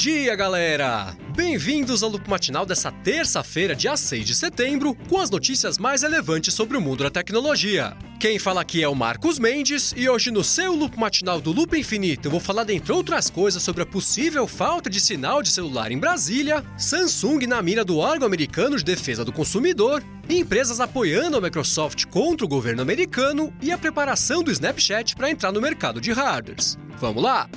dia, galera! Bem-vindos ao Loop Matinal dessa terça-feira, dia 6 de setembro, com as notícias mais relevantes sobre o mundo da tecnologia. Quem fala aqui é o Marcos Mendes e hoje no seu Loop Matinal do Loop Infinito eu vou falar, dentre outras coisas, sobre a possível falta de sinal de celular em Brasília, Samsung na mira do órgão americano de defesa do consumidor, empresas apoiando a Microsoft contra o governo americano e a preparação do Snapchat para entrar no mercado de hardwares. Vamos lá!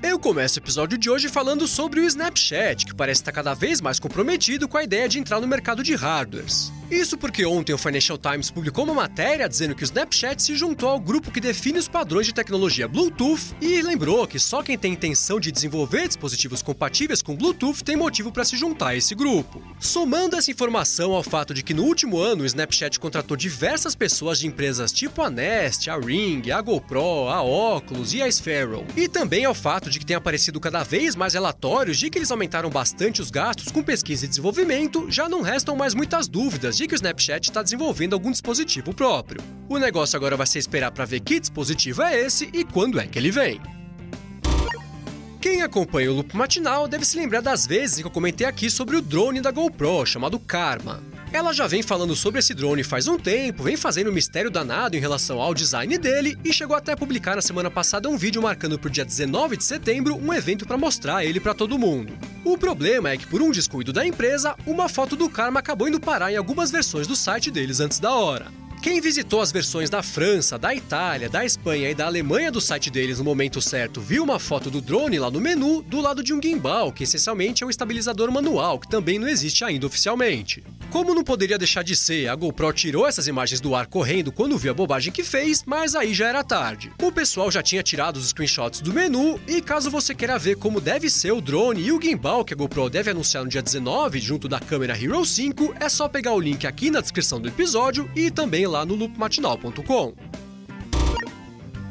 Eu começo o episódio de hoje falando sobre o Snapchat, que parece estar cada vez mais comprometido com a ideia de entrar no mercado de hardwares. Isso porque ontem o Financial Times publicou uma matéria dizendo que o Snapchat se juntou ao grupo que define os padrões de tecnologia Bluetooth e lembrou que só quem tem intenção de desenvolver dispositivos compatíveis com Bluetooth tem motivo para se juntar a esse grupo. Somando essa informação ao fato de que no último ano o Snapchat contratou diversas pessoas de empresas tipo a Nest, a Ring, a GoPro, a Oculus e a Sphero, e também ao fato de que tem aparecido cada vez mais relatórios de que eles aumentaram bastante os gastos com pesquisa e desenvolvimento, já não restam mais muitas dúvidas de que o Snapchat está desenvolvendo algum dispositivo próprio. O negócio agora vai ser esperar para ver que dispositivo é esse e quando é que ele vem. Quem acompanha o Loop Matinal deve se lembrar das vezes que eu comentei aqui sobre o drone da GoPro, chamado Karma. Ela já vem falando sobre esse drone faz um tempo, vem fazendo um mistério danado em relação ao design dele e chegou até a publicar na semana passada um vídeo marcando pro dia 19 de setembro um evento para mostrar ele para todo mundo. O problema é que por um descuido da empresa, uma foto do Karma acabou indo parar em algumas versões do site deles antes da hora. Quem visitou as versões da França, da Itália, da Espanha e da Alemanha do site deles no momento certo viu uma foto do drone lá no menu do lado de um gimbal, que essencialmente é um estabilizador manual, que também não existe ainda oficialmente. Como não poderia deixar de ser, a GoPro tirou essas imagens do ar correndo quando viu a bobagem que fez, mas aí já era tarde. O pessoal já tinha tirado os screenshots do menu e caso você queira ver como deve ser o drone e o gimbal que a GoPro deve anunciar no dia 19 junto da câmera Hero 5, é só pegar o link aqui na descrição do episódio e também lá no loopmatinal.com.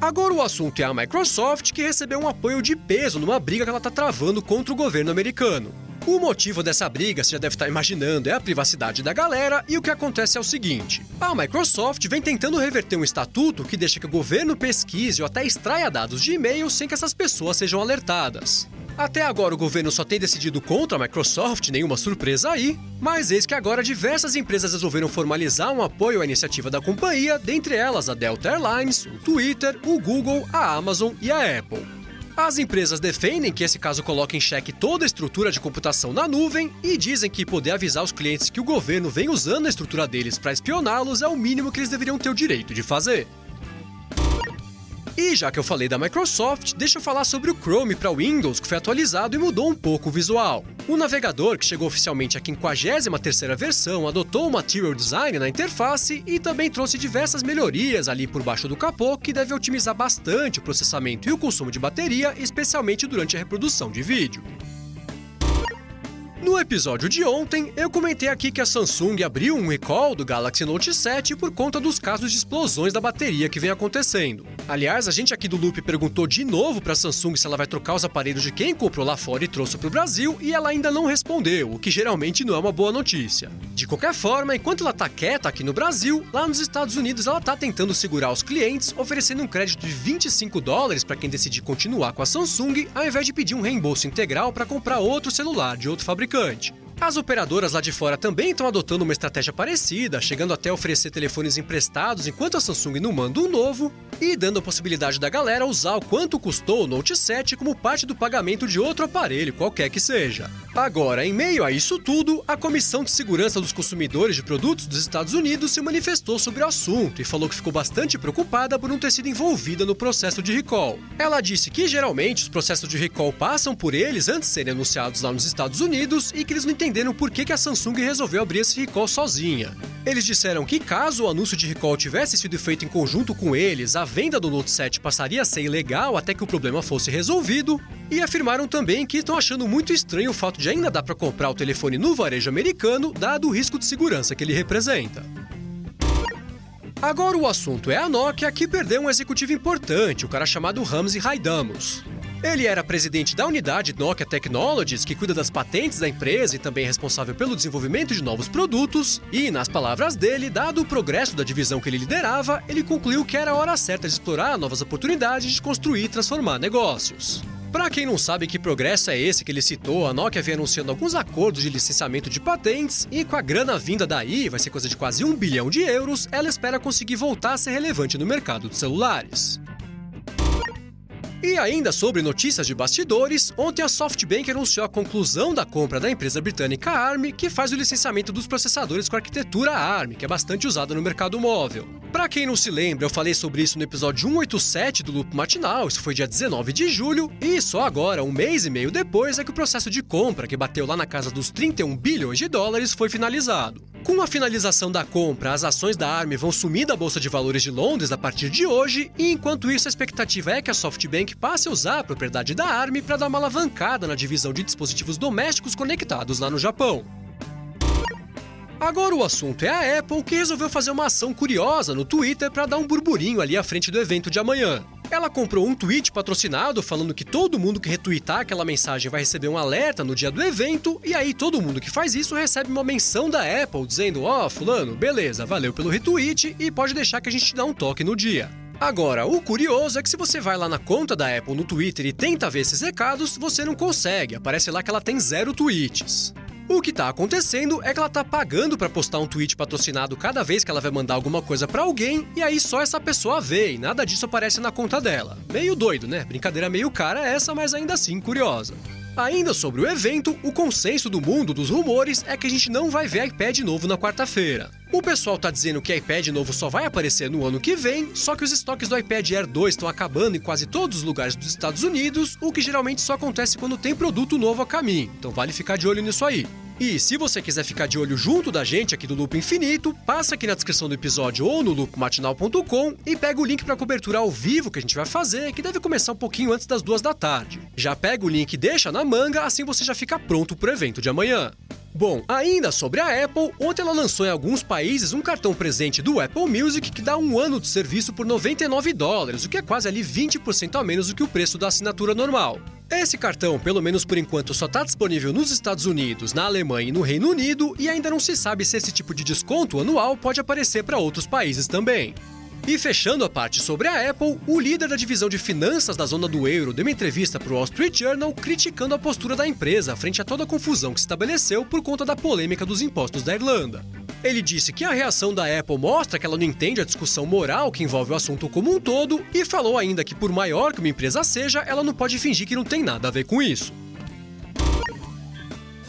Agora o assunto é a Microsoft, que recebeu um apoio de peso numa briga que ela está travando contra o governo americano. O motivo dessa briga, você já deve estar imaginando, é a privacidade da galera, e o que acontece é o seguinte: a Microsoft vem tentando reverter um estatuto que deixa que o governo pesquise ou até extraia dados de e-mail sem que essas pessoas sejam alertadas. Até agora o governo só tem decidido contra a Microsoft, nenhuma surpresa aí, mas eis que agora diversas empresas resolveram formalizar um apoio à iniciativa da companhia, dentre elas a Delta Airlines, o Twitter, o Google, a Amazon e a Apple. As empresas defendem que esse caso coloque em xeque toda a estrutura de computação na nuvem e dizem que poder avisar os clientes que o governo vem usando a estrutura deles para espioná-los é o mínimo que eles deveriam ter o direito de fazer. E já que eu falei da Microsoft, deixa eu falar sobre o Chrome para Windows, que foi atualizado e mudou um pouco o visual. O navegador, que chegou oficialmente à 53ª versão, adotou o Material Design na interface e também trouxe diversas melhorias ali por baixo do capô que deve otimizar bastante o processamento e o consumo de bateria, especialmente durante a reprodução de vídeo. No episódio de ontem, eu comentei aqui que a Samsung abriu um recall do Galaxy Note 7 por conta dos casos de explosões da bateria que vem acontecendo. Aliás, a gente aqui do Loop perguntou de novo para a Samsung se ela vai trocar os aparelhos de quem comprou lá fora e trouxe para o Brasil e ela ainda não respondeu, o que geralmente não é uma boa notícia. De qualquer forma, enquanto ela tá quieta aqui no Brasil, lá nos Estados Unidos ela tá tentando segurar os clientes, oferecendo um crédito de 25 dólares para quem decidir continuar com a Samsung, ao invés de pedir um reembolso integral para comprar outro celular de outro fabricante fabricante. As operadoras lá de fora também estão adotando uma estratégia parecida, chegando até a oferecer telefones emprestados enquanto a Samsung não manda um novo e dando a possibilidade da galera usar o quanto custou o Note 7 como parte do pagamento de outro aparelho, qualquer que seja. Agora, em meio a isso tudo, a Comissão de Segurança dos Consumidores de Produtos dos Estados Unidos se manifestou sobre o assunto e falou que ficou bastante preocupada por não ter sido envolvida no processo de recall. Ela disse que geralmente os processos de recall passam por eles antes de serem anunciados lá nos Estados Unidos e que eles não entenderam por que a Samsung resolveu abrir esse recall sozinha. Eles disseram que caso o anúncio de recall tivesse sido feito em conjunto com eles, a venda do Note 7 passaria a ser ilegal até que o problema fosse resolvido, e afirmaram também que estão achando muito estranho o fato de ainda dar para comprar o telefone no varejo americano, dado o risco de segurança que ele representa. Agora o assunto é a Nokia que perdeu um executivo importante, o cara chamado Ramsey Raidamus. Ele era presidente da unidade Nokia Technologies, que cuida das patentes da empresa e também é responsável pelo desenvolvimento de novos produtos, e, nas palavras dele, dado o progresso da divisão que ele liderava, ele concluiu que era a hora certa de explorar novas oportunidades de construir e transformar negócios. Para quem não sabe que progresso é esse que ele citou, a Nokia vem anunciando alguns acordos de licenciamento de patentes e com a grana vinda daí, vai ser coisa de quase um bilhão de euros, ela espera conseguir voltar a ser relevante no mercado de celulares. E ainda sobre notícias de bastidores, ontem a SoftBank anunciou a conclusão da compra da empresa britânica ARM, que faz o licenciamento dos processadores com arquitetura ARM, que é bastante usada no mercado móvel. Para quem não se lembra, eu falei sobre isso no episódio 187 do Loop Matinal, isso foi dia 19 de julho, e só agora, um mês e meio depois, é que o processo de compra, que bateu lá na casa dos 31 bilhões de dólares, foi finalizado. Com a finalização da compra, as ações da ARM vão sumir da Bolsa de Valores de Londres a partir de hoje, e enquanto isso, a expectativa é que a SoftBank passe a usar a propriedade da ARM para dar uma alavancada na divisão de dispositivos domésticos conectados lá no Japão. Agora o assunto é a Apple que resolveu fazer uma ação curiosa no Twitter para dar um burburinho ali à frente do evento de amanhã. Ela comprou um tweet patrocinado falando que todo mundo que retweetar aquela mensagem vai receber um alerta no dia do evento, e aí todo mundo que faz isso recebe uma menção da Apple dizendo: Ó, oh, Fulano, beleza, valeu pelo retweet e pode deixar que a gente te dá um toque no dia. Agora, o curioso é que se você vai lá na conta da Apple no Twitter e tenta ver esses recados, você não consegue, aparece lá que ela tem zero tweets. O que tá acontecendo é que ela tá pagando para postar um tweet patrocinado cada vez que ela vai mandar alguma coisa para alguém, e aí só essa pessoa vê e nada disso aparece na conta dela. Meio doido, né? Brincadeira meio cara essa, mas ainda assim curiosa. Ainda sobre o evento, o consenso do mundo dos rumores é que a gente não vai ver iPad novo na quarta-feira. O pessoal tá dizendo que iPad novo só vai aparecer no ano que vem, só que os estoques do iPad Air 2 estão acabando em quase todos os lugares dos Estados Unidos, o que geralmente só acontece quando tem produto novo a caminho, então vale ficar de olho nisso aí. E se você quiser ficar de olho junto da gente aqui do Loop Infinito, passa aqui na descrição do episódio ou no loopmatinal.com e pega o link para a cobertura ao vivo que a gente vai fazer, que deve começar um pouquinho antes das duas da tarde. Já pega o link e deixa na manga, assim você já fica pronto para o evento de amanhã. Bom, ainda sobre a Apple, ontem ela lançou em alguns países um cartão presente do Apple Music que dá um ano de serviço por 99 dólares, o que é quase ali 20% a menos do que o preço da assinatura normal. Esse cartão, pelo menos por enquanto, só está disponível nos Estados Unidos, na Alemanha e no Reino Unido, e ainda não se sabe se esse tipo de desconto anual pode aparecer para outros países também. E fechando a parte sobre a Apple, o líder da divisão de finanças da zona do euro deu uma entrevista para o Wall Street Journal criticando a postura da empresa frente a toda a confusão que se estabeleceu por conta da polêmica dos impostos da Irlanda. Ele disse que a reação da Apple mostra que ela não entende a discussão moral que envolve o assunto como um todo e falou ainda que, por maior que uma empresa seja, ela não pode fingir que não tem nada a ver com isso.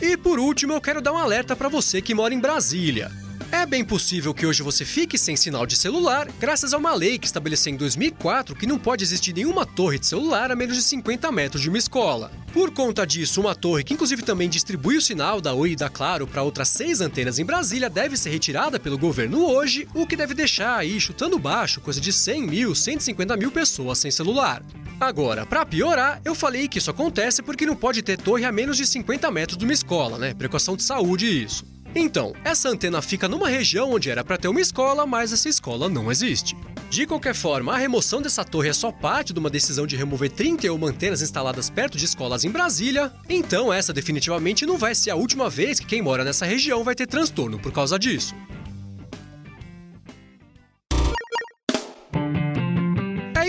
E por último, eu quero dar um alerta para você que mora em Brasília. É bem possível que hoje você fique sem sinal de celular, graças a uma lei que estabeleceu em 2004 que não pode existir nenhuma torre de celular a menos de 50 metros de uma escola. Por conta disso, uma torre que inclusive também distribui o sinal da Oi e da Claro para outras seis antenas em Brasília deve ser retirada pelo governo hoje, o que deve deixar aí chutando baixo coisa de 100 mil, 150 mil pessoas sem celular. Agora, para piorar, eu falei que isso acontece porque não pode ter torre a menos de 50 metros de uma escola, né? Precaução de saúde isso. Então, essa antena fica numa região onde era para ter uma escola, mas essa escola não existe. De qualquer forma, a remoção dessa torre é só parte de uma decisão de remover 31 antenas instaladas perto de escolas em Brasília, então essa definitivamente não vai ser a última vez que quem mora nessa região vai ter transtorno por causa disso.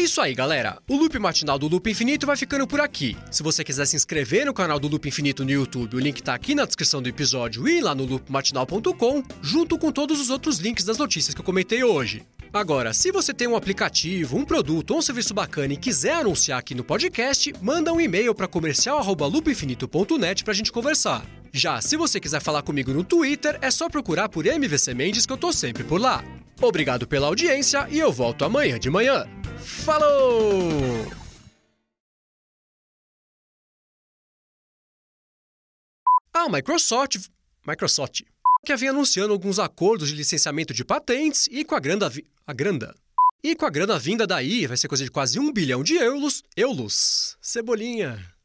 Isso aí, galera. O loop matinal do Loop Infinito vai ficando por aqui. Se você quiser se inscrever no canal do Loop Infinito no YouTube, o link tá aqui na descrição do episódio e lá no loopmatinal.com, junto com todos os outros links das notícias que eu comentei hoje. Agora, se você tem um aplicativo, um produto ou um serviço bacana e quiser anunciar aqui no podcast, manda um e-mail para comercial@loopinfinito.net pra gente conversar. Já se você quiser falar comigo no Twitter, é só procurar por MVC Mendes que eu tô sempre por lá. Obrigado pela audiência e eu volto amanhã de manhã. Falou! A Microsoft, Microsoft, que havia anunciando alguns acordos de licenciamento de patentes e com a grana, a grana, e com a grana vinda daí, vai ser coisa de quase um bilhão de euros, euros, cebolinha.